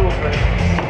доброе.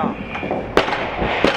よ。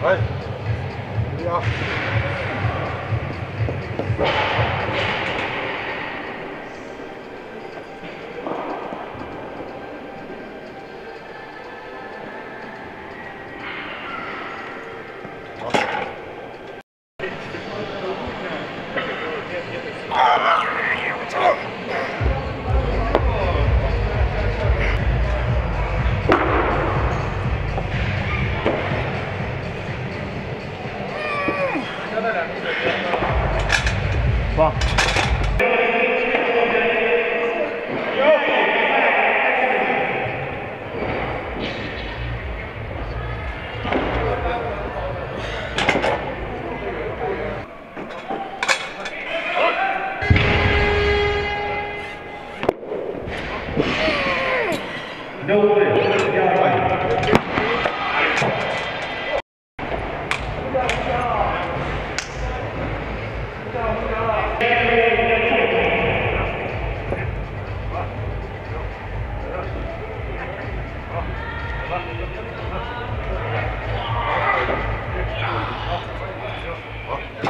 哎，注意啊！放。Oh.